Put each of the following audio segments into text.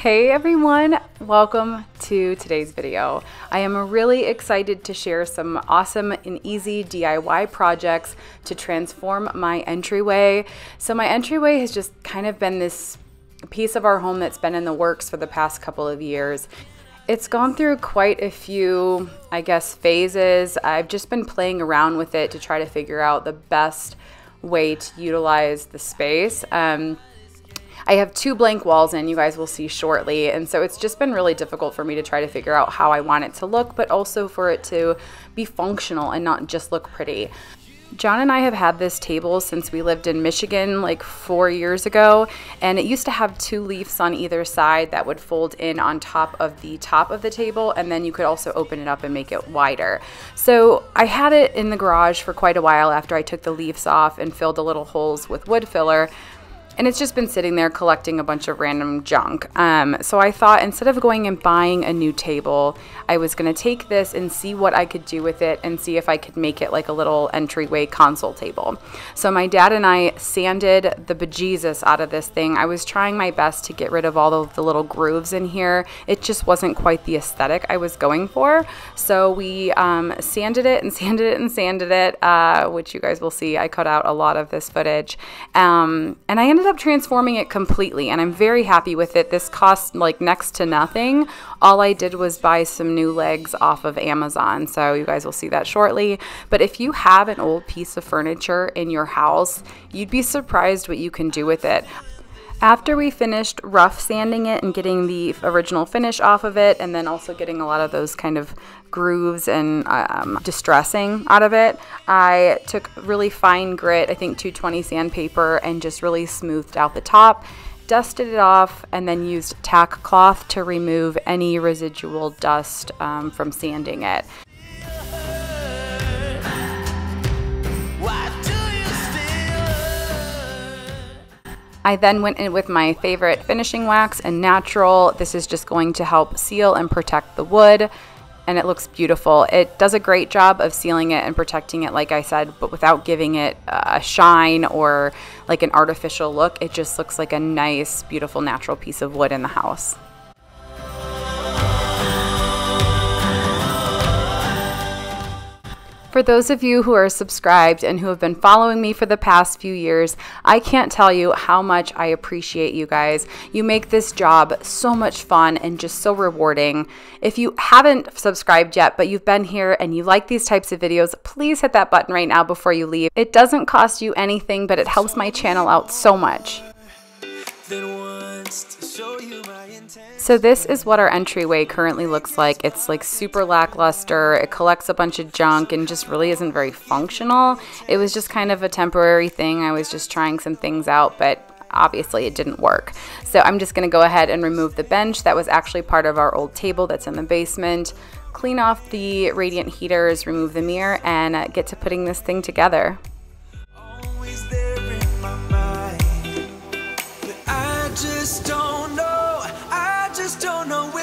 Hey everyone, welcome to today's video. I am really excited to share some awesome and easy DIY projects to transform my entryway. So my entryway has just kind of been this piece of our home that's been in the works for the past couple of years. It's gone through quite a few, I guess, phases. I've just been playing around with it to try to figure out the best way to utilize the space. Um, I have two blank walls in, you guys will see shortly. And so it's just been really difficult for me to try to figure out how I want it to look, but also for it to be functional and not just look pretty. John and I have had this table since we lived in Michigan like four years ago, and it used to have two leaves on either side that would fold in on top of the top of the table, and then you could also open it up and make it wider. So I had it in the garage for quite a while after I took the leaves off and filled the little holes with wood filler and it's just been sitting there collecting a bunch of random junk. Um, so I thought instead of going and buying a new table, I was going to take this and see what I could do with it and see if I could make it like a little entryway console table. So my dad and I sanded the bejesus out of this thing. I was trying my best to get rid of all of the little grooves in here. It just wasn't quite the aesthetic I was going for. So we um, sanded it and sanded it and sanded it, uh, which you guys will see. I cut out a lot of this footage. Um, and I ended up up transforming it completely and I'm very happy with it. This cost like next to nothing. All I did was buy some new legs off of Amazon. So you guys will see that shortly. But if you have an old piece of furniture in your house, you'd be surprised what you can do with it. After we finished rough sanding it and getting the original finish off of it, and then also getting a lot of those kind of grooves and um, distressing out of it, I took really fine grit, I think 220 sandpaper, and just really smoothed out the top dusted it off and then used tack cloth to remove any residual dust um, from sanding it. I then went in with my favorite finishing wax and natural. This is just going to help seal and protect the wood and it looks beautiful. It does a great job of sealing it and protecting it, like I said, but without giving it a shine or like an artificial look. It just looks like a nice, beautiful, natural piece of wood in the house. For those of you who are subscribed and who have been following me for the past few years, I can't tell you how much I appreciate you guys. You make this job so much fun and just so rewarding. If you haven't subscribed yet, but you've been here and you like these types of videos, please hit that button right now before you leave. It doesn't cost you anything, but it helps my channel out so much. So this is what our entryway currently looks like. It's like super lackluster. It collects a bunch of junk and just really isn't very functional. It was just kind of a temporary thing. I was just trying some things out, but obviously it didn't work. So I'm just gonna go ahead and remove the bench that was actually part of our old table that's in the basement, clean off the radiant heaters, remove the mirror, and get to putting this thing together. don't know. I just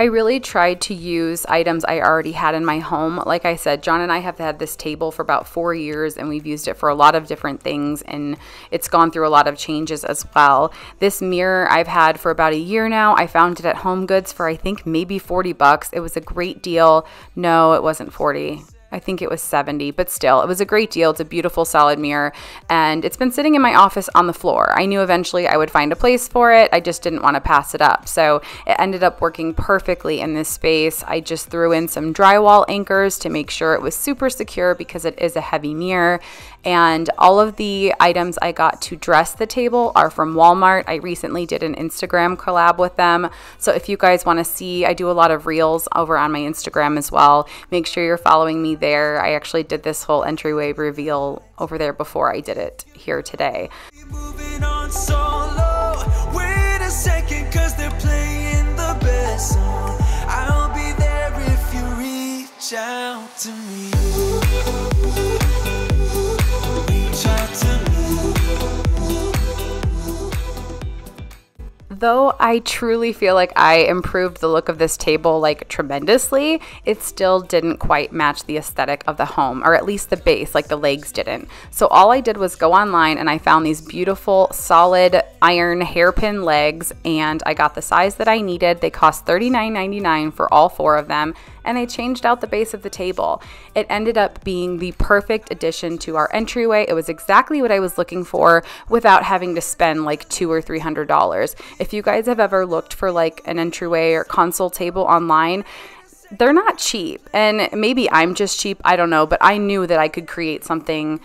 I really tried to use items I already had in my home. Like I said, John and I have had this table for about four years and we've used it for a lot of different things and it's gone through a lot of changes as well. This mirror I've had for about a year now. I found it at Home Goods for I think maybe 40 bucks. It was a great deal. No, it wasn't 40. I think it was 70, but still, it was a great deal. It's a beautiful solid mirror, and it's been sitting in my office on the floor. I knew eventually I would find a place for it. I just didn't want to pass it up. So it ended up working perfectly in this space. I just threw in some drywall anchors to make sure it was super secure because it is a heavy mirror. And all of the items I got to dress the table are from Walmart. I recently did an Instagram collab with them. So if you guys want to see, I do a lot of reels over on my Instagram as well. Make sure you're following me there. I actually did this whole entryway reveal over there before I did it here today. out to me. Though I truly feel like I improved the look of this table like tremendously, it still didn't quite match the aesthetic of the home, or at least the base, like the legs didn't. So all I did was go online and I found these beautiful solid iron hairpin legs and I got the size that I needed. They cost $39.99 for all four of them and I changed out the base of the table. It ended up being the perfect addition to our entryway. It was exactly what I was looking for without having to spend like two or three hundred dollars. If you guys have ever looked for like an entryway or console table online, they're not cheap. And maybe I'm just cheap, I don't know, but I knew that I could create something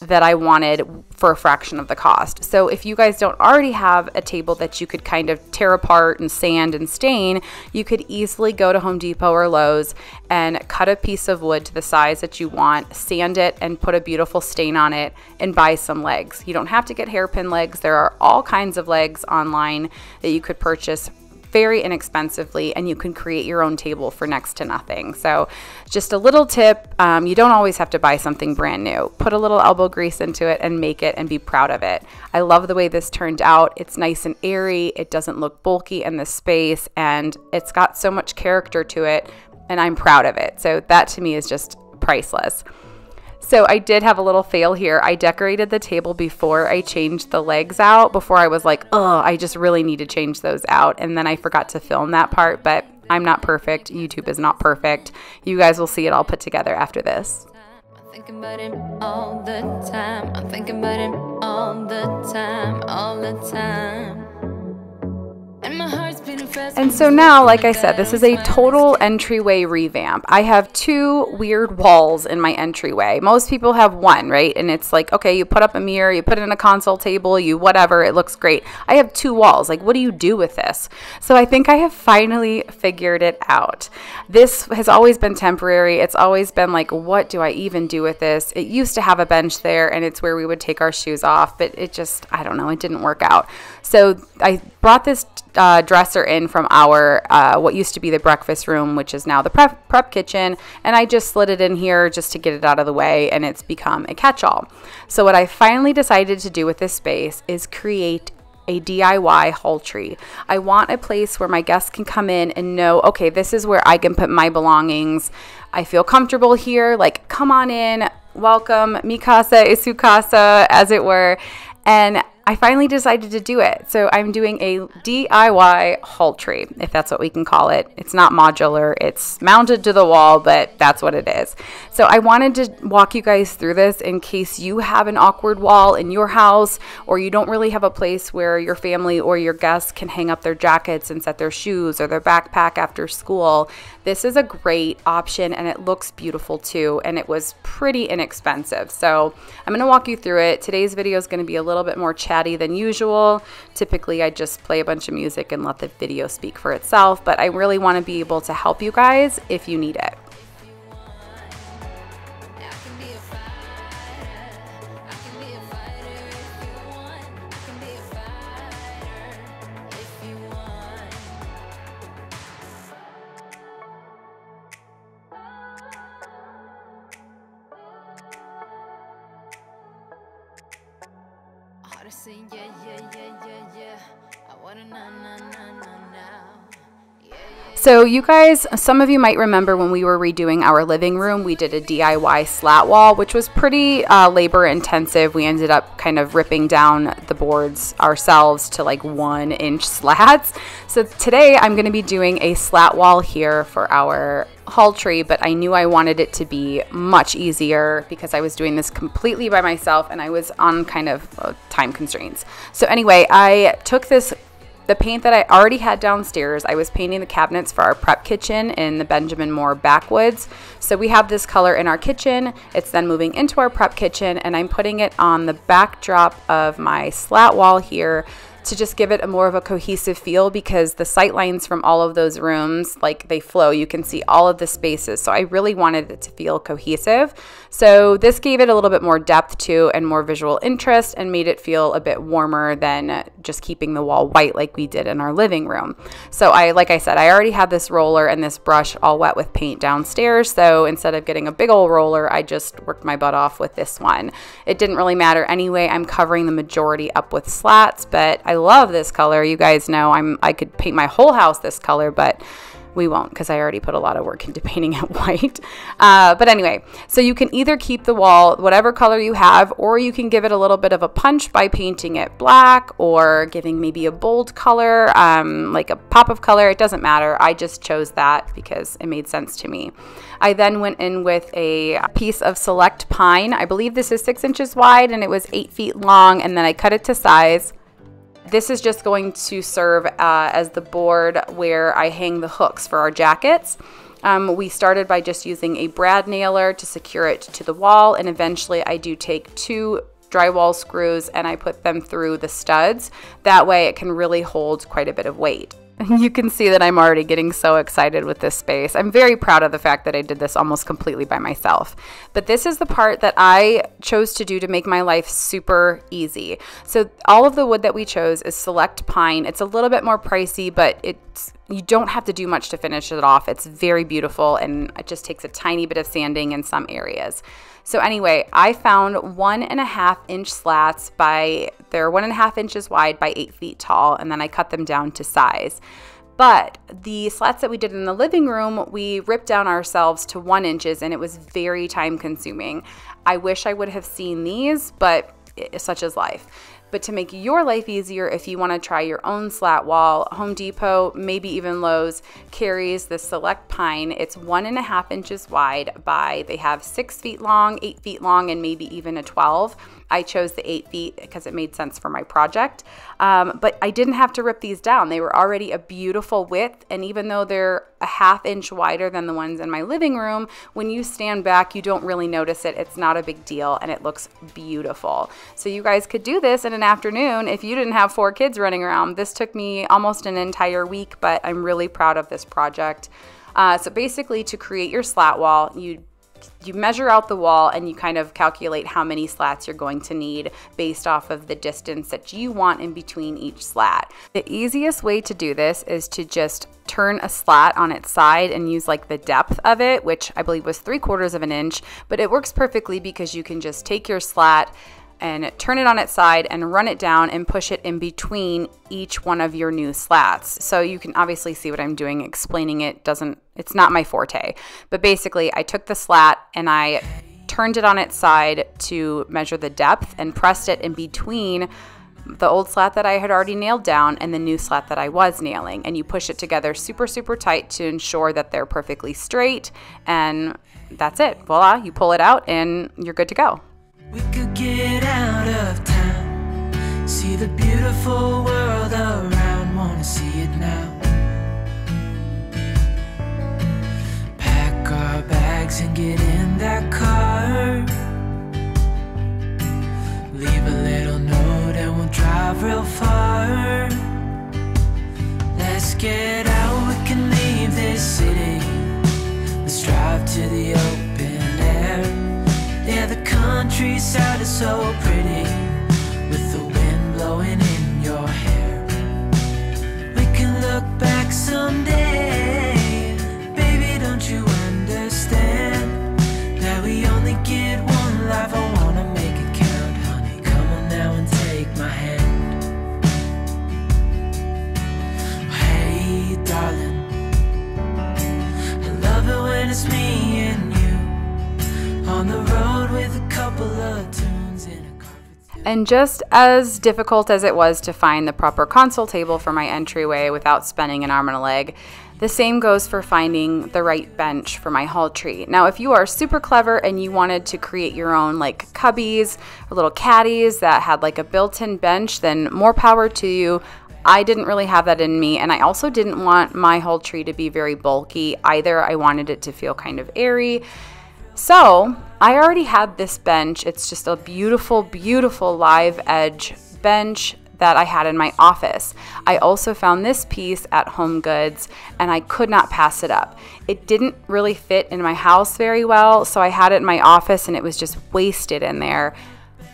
that I wanted for a fraction of the cost. So if you guys don't already have a table that you could kind of tear apart and sand and stain, you could easily go to Home Depot or Lowe's and cut a piece of wood to the size that you want, sand it and put a beautiful stain on it and buy some legs. You don't have to get hairpin legs. There are all kinds of legs online that you could purchase very inexpensively and you can create your own table for next to nothing. So, just a little tip um, you don't always have to buy something brand new. Put a little elbow grease into it and make it and be proud of it. I love the way this turned out. It's nice and airy, it doesn't look bulky in the space, and it's got so much character to it, and I'm proud of it. So, that to me is just priceless. So I did have a little fail here. I decorated the table before I changed the legs out, before I was like, oh, I just really need to change those out. And then I forgot to film that part, but I'm not perfect. YouTube is not perfect. You guys will see it all put together after this. I'm thinking about him all the time. I'm thinking about him all the time, all the time. And so now, like I said, this is a total entryway revamp. I have two weird walls in my entryway. Most people have one, right? And it's like, okay, you put up a mirror, you put in a console table, you whatever, it looks great. I have two walls. Like, what do you do with this? So I think I have finally figured it out. This has always been temporary. It's always been like, what do I even do with this? It used to have a bench there, and it's where we would take our shoes off, but it just, I don't know, it didn't work out. So I brought this uh, dresser in from our uh, what used to be the breakfast room, which is now the prep, prep kitchen, and I just slid it in here just to get it out of the way, and it's become a catch-all. So what I finally decided to do with this space is create a DIY Halltree. I want a place where my guests can come in and know, okay, this is where I can put my belongings. I feel comfortable here. Like, come on in, welcome, Mikasa, Isukasa, as it were. And I finally decided to do it. So I'm doing a DIY Halltree, if that's what we can call it. It's not modular, it's mounted to the wall, but that's what it is. So I wanted to walk you guys through this in case you have an awkward wall in your house or you don't really have a place where your family or your guests can hang up their jackets and set their shoes or their backpack after school. This is a great option and it looks beautiful too, and it was pretty inexpensive. So I'm gonna walk you through it. Today's video is gonna be a little bit more chatty than usual. Typically, I just play a bunch of music and let the video speak for itself, but I really wanna be able to help you guys if you need it. So, you guys, some of you might remember when we were redoing our living room, we did a DIY slat wall, which was pretty uh, labor intensive. We ended up kind of ripping down the boards ourselves to like one inch slats. So, today I'm going to be doing a slat wall here for our hall tree, but I knew I wanted it to be much easier because I was doing this completely by myself and I was on kind of uh, time constraints. So anyway, I took this the paint that I already had downstairs, I was painting the cabinets for our prep kitchen in the Benjamin Moore backwoods. So we have this color in our kitchen. It's then moving into our prep kitchen and I'm putting it on the backdrop of my slat wall here to just give it a more of a cohesive feel because the sight lines from all of those rooms like they flow you can see all of the spaces so i really wanted it to feel cohesive so this gave it a little bit more depth to and more visual interest and made it feel a bit warmer than just keeping the wall white like we did in our living room. So i like i said i already had this roller and this brush all wet with paint downstairs. So instead of getting a big old roller i just worked my butt off with this one. It didn't really matter anyway. I'm covering the majority up with slats but I love this color. You guys know I'm I could paint my whole house this color, but we won't because I already put a lot of work into painting it white. Uh, but anyway, so you can either keep the wall whatever color you have, or you can give it a little bit of a punch by painting it black or giving maybe a bold color, um, like a pop of color. It doesn't matter. I just chose that because it made sense to me. I then went in with a piece of select pine. I believe this is six inches wide and it was eight feet long, and then I cut it to size. This is just going to serve uh, as the board where I hang the hooks for our jackets. Um, we started by just using a brad nailer to secure it to the wall, and eventually I do take two drywall screws and I put them through the studs. That way it can really hold quite a bit of weight. You can see that I'm already getting so excited with this space. I'm very proud of the fact that I did this almost completely by myself. But this is the part that I chose to do to make my life super easy. So all of the wood that we chose is select pine. It's a little bit more pricey, but it's you don't have to do much to finish it off. It's very beautiful and it just takes a tiny bit of sanding in some areas. So anyway, I found one and a half inch slats by, they're one and a half inches wide by eight feet tall, and then I cut them down to size. But the slats that we did in the living room, we ripped down ourselves to one inches and it was very time consuming. I wish I would have seen these, but such is life. But to make your life easier, if you want to try your own slat wall, Home Depot, maybe even Lowe's, carries the Select Pine. It's one and a half inches wide by, they have six feet long, eight feet long, and maybe even a 12. I chose the eight feet because it made sense for my project. Um, but I didn't have to rip these down. They were already a beautiful width. And even though they're a half inch wider than the ones in my living room, when you stand back, you don't really notice it. It's not a big deal and it looks beautiful. So you guys could do this in an afternoon if you didn't have four kids running around. This took me almost an entire week, but I'm really proud of this project. Uh, so basically to create your slat wall, you you measure out the wall and you kind of calculate how many slats you're going to need based off of the distance that you want in between each slat. The easiest way to do this is to just turn a slat on its side and use like the depth of it, which I believe was three quarters of an inch, but it works perfectly because you can just take your slat and turn it on its side and run it down and push it in between each one of your new slats. So you can obviously see what I'm doing. Explaining it doesn't, it's not my forte. But basically, I took the slat and I turned it on its side to measure the depth and pressed it in between the old slat that I had already nailed down and the new slat that I was nailing. And you push it together super, super tight to ensure that they're perfectly straight. And that's it. Voila, you pull it out and you're good to go. We could get out of town, see the beautiful world so pretty With the wind blowing in your hair. We can look back someday. Baby, don't you understand That we only get one life? I wanna make it count, honey. Come on now and take my hand. Hey, darling. I love it when it's me and you on the road with a couple of tunes and just as difficult as it was to find the proper console table for my entryway without spending an arm and a leg, the same goes for finding the right bench for my hall tree. Now, if you are super clever and you wanted to create your own like cubbies or little caddies that had like a built-in bench, then more power to you. I didn't really have that in me, and I also didn't want my hall tree to be very bulky either. I wanted it to feel kind of airy. So I already had this bench. It's just a beautiful, beautiful live edge bench that I had in my office. I also found this piece at Home Goods and I could not pass it up. It didn't really fit in my house very well, so I had it in my office and it was just wasted in there.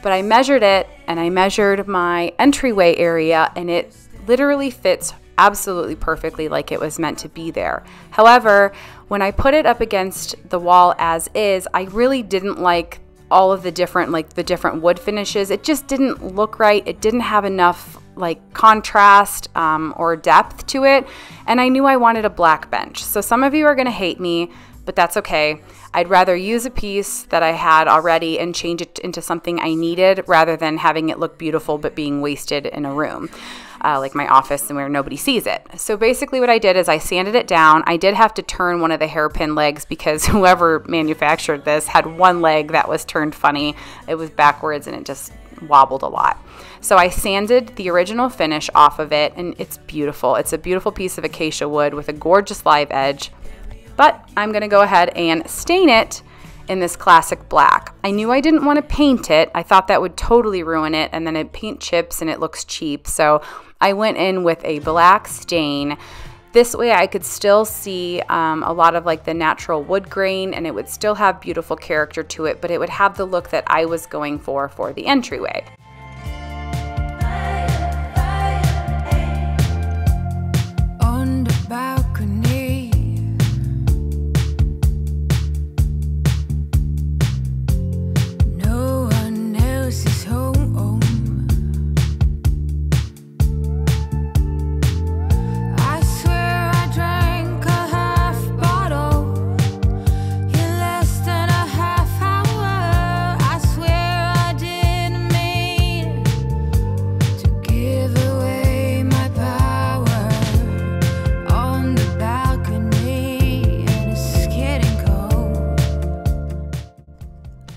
But I measured it and I measured my entryway area and it literally fits absolutely perfectly like it was meant to be there. However, when I put it up against the wall as is, I really didn't like all of the different like the different wood finishes. It just didn't look right. It didn't have enough like contrast um, or depth to it. And I knew I wanted a black bench. So some of you are going to hate me, but that's okay. I'd rather use a piece that I had already and change it into something I needed rather than having it look beautiful but being wasted in a room uh, like my office and where nobody sees it. So basically, what I did is I sanded it down. I did have to turn one of the hairpin legs because whoever manufactured this had one leg that was turned funny. It was backwards and it just wobbled a lot. So I sanded the original finish off of it and it's beautiful. It's a beautiful piece of acacia wood with a gorgeous live edge. But I'm gonna go ahead and stain it in this classic black. I knew I didn't want to paint it. I thought that would totally ruin it and then it paint chips and it looks cheap. So I went in with a black stain. This way I could still see um, a lot of like the natural wood grain and it would still have beautiful character to it, but it would have the look that I was going for for the entryway.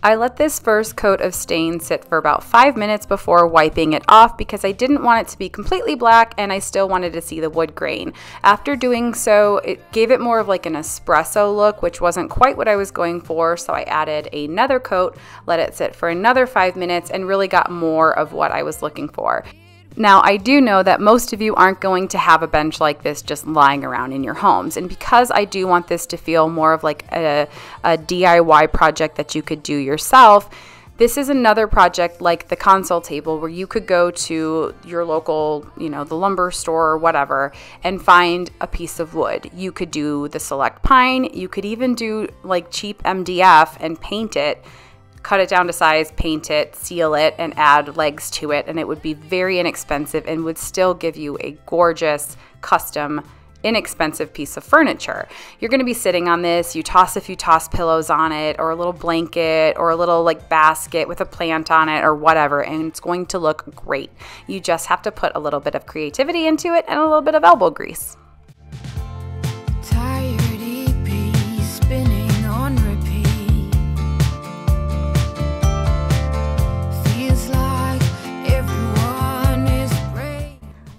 I let this first coat of stain sit for about five minutes before wiping it off because I didn't want it to be completely black and I still wanted to see the wood grain. After doing so, it gave it more of like an espresso look, which wasn't quite what I was going for, so I added another coat, let it sit for another five minutes, and really got more of what I was looking for. Now, I do know that most of you aren't going to have a bench like this just lying around in your homes. And because I do want this to feel more of like a, a DIY project that you could do yourself, this is another project like the console table where you could go to your local, you know, the lumber store or whatever and find a piece of wood. You could do the select pine, you could even do like cheap MDF and paint it cut it down to size, paint it, seal it, and add legs to it. And it would be very inexpensive and would still give you a gorgeous, custom, inexpensive piece of furniture. You're going to be sitting on this, you toss a few toss pillows on it, or a little blanket, or a little like basket with a plant on it, or whatever, and it's going to look great. You just have to put a little bit of creativity into it and a little bit of elbow grease.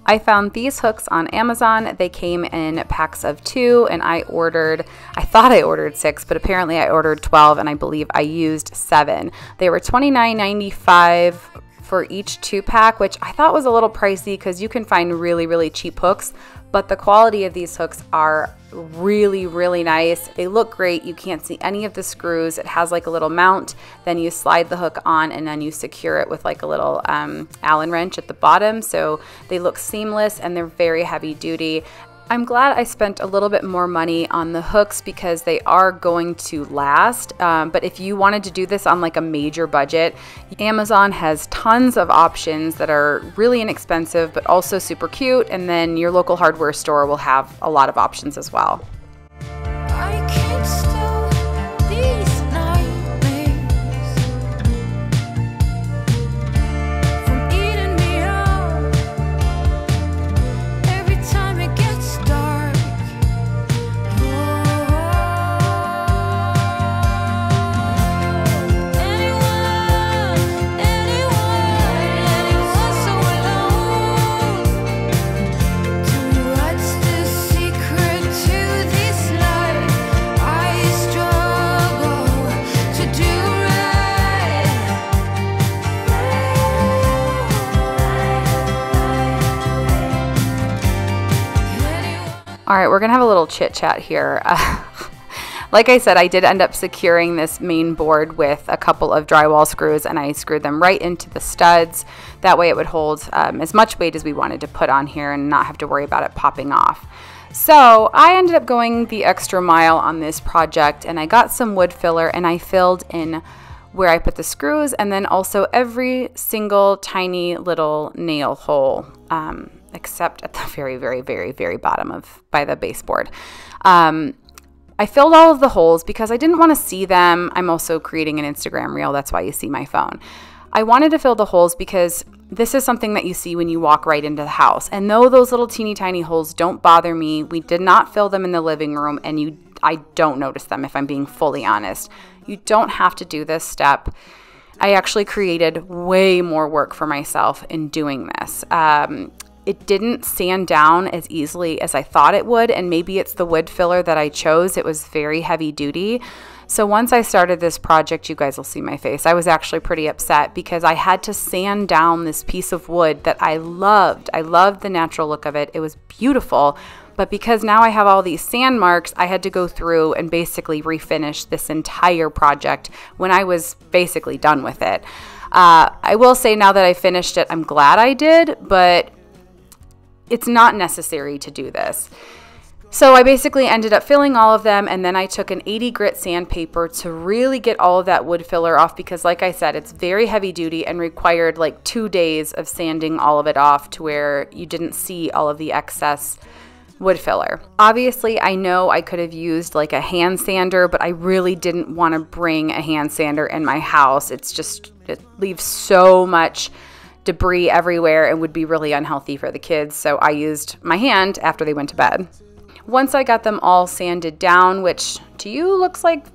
I found these hooks on Amazon. They came in packs of two, and I ordered, I thought I ordered six, but apparently I ordered 12, and I believe I used seven. They were $29.95 for each two pack, which I thought was a little pricey because you can find really, really cheap hooks but the quality of these hooks are really really nice. They look great. You can't see any of the screws. It has like a little mount then you slide the hook on and then you secure it with like a little um, allen wrench at the bottom. So they look seamless and they're very heavy duty I'm glad I spent a little bit more money on the hooks because they are going to last. Um, but if you wanted to do this on like a major budget, Amazon has tons of options that are really inexpensive but also super cute. And then your local hardware store will have a lot of options as well. All right, we're gonna have a little chit chat here. Uh, like I said, I did end up securing this main board with a couple of drywall screws and I screwed them right into the studs. That way it would hold um, as much weight as we wanted to put on here and not have to worry about it popping off. So I ended up going the extra mile on this project and I got some wood filler and I filled in where I put the screws, and then also every single tiny little nail hole, um, except at the very, very, very, very bottom of by the baseboard. Um, I filled all of the holes because I didn't want to see them. I'm also creating an Instagram reel. That's why you see my phone. I wanted to fill the holes because this is something that you see when you walk right into the house. And though those little teeny tiny holes don't bother me, we did not fill them in the living room and you I don't notice them if I'm being fully honest. You don't have to do this step. I actually created way more work for myself in doing this. Um, it didn't sand down as easily as I thought it would, and maybe it's the wood filler that I chose. It was very heavy duty. So once I started this project, you guys will see my face. I was actually pretty upset because I had to sand down this piece of wood that I loved. I loved the natural look of it. It was beautiful. But because now I have all these sand marks, I had to go through and basically refinish this entire project when I was basically done with it. Uh, I will say now that I finished it, I'm glad I did, but it's not necessary to do this. So I basically ended up filling all of them and then I took an 80 grit sandpaper to really get all of that wood filler off because like I said, it's very heavy duty and required like two days of sanding all of it off to where you didn't see all of the excess wood filler. Obviously, I know I could have used like a hand sander, but I really didn't want to bring a hand sander in my house. It's just, it leaves so much debris everywhere and would be really unhealthy for the kids. So I used my hand after they went to bed. Once I got them all sanded down, which to you looks like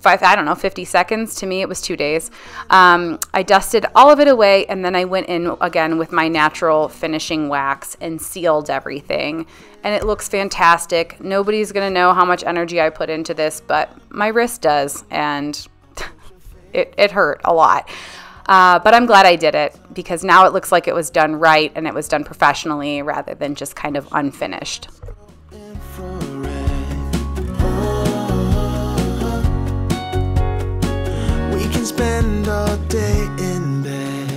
five, I don't know, 50 seconds. To me, it was two days. Um, I dusted all of it away and then I went in again with my natural finishing wax and sealed everything. And it looks fantastic. Nobody's going to know how much energy I put into this, but my wrist does. And it, it hurt a lot. Uh, but I'm glad I did it because now it looks like it was done right and it was done professionally rather than just kind of unfinished. spend all day in bed.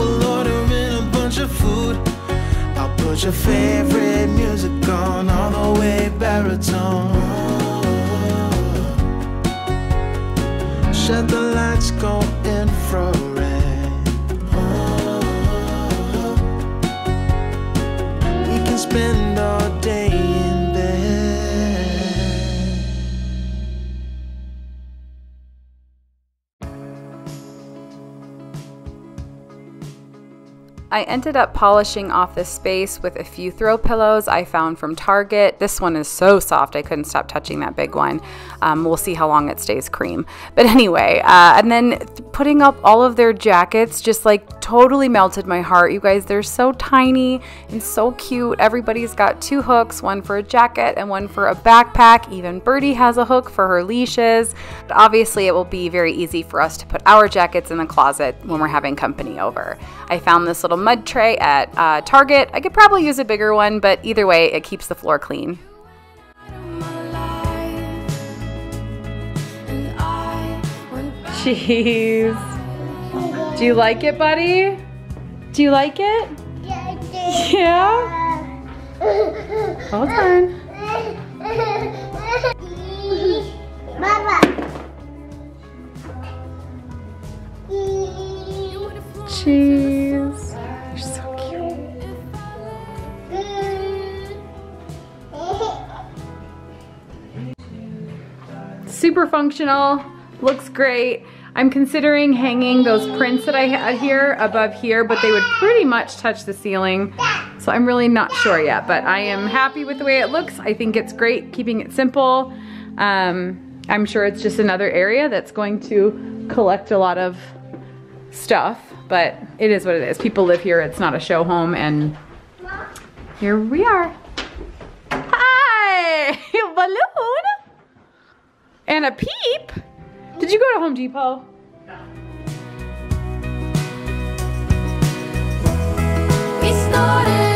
We'll order in a bunch of food. I'll put your favorite music on all the way baritone. I ended up polishing off this space with a few throw pillows I found from Target. This one is so soft I couldn't stop touching that big one. Um, we'll see how long it stays cream. But anyway, uh, and then putting up all of their jackets just like totally melted my heart. You guys, they're so tiny and so cute. Everybody's got two hooks, one for a jacket and one for a backpack. Even Birdie has a hook for her leashes. But obviously it will be very easy for us to put our jackets in the closet when we're having company over. I found this little mud tray at uh, Target. I could probably use a bigger one, but either way, it keeps the floor clean. Jeez. Do you like it, buddy? Do you like it? Yeah? Hold on. Cheese. Super functional. Looks great. I'm considering hanging those prints that I had here above here, but they would pretty much touch the ceiling. So I'm really not sure yet, but I am happy with the way it looks. I think it's great keeping it simple. Um, I'm sure it's just another area that's going to collect a lot of stuff, but it is what it is. People live here, it's not a show home, and here we are. Hi, balloon, and a peep. Did you go to Home Depot? Started